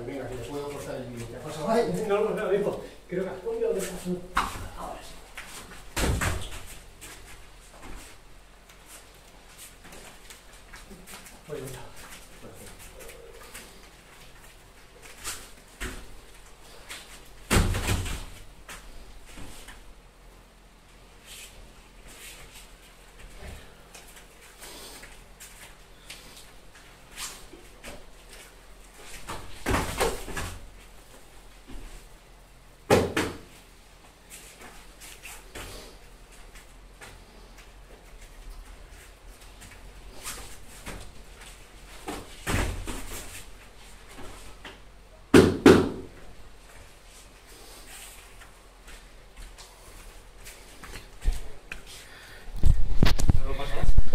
Ángel, venga, que le puedo cortar el vídeo. ¿Te ha pasado ahí? No, no, no, digo, creo que has cambiado de paso. Ahora sí. Pues mira.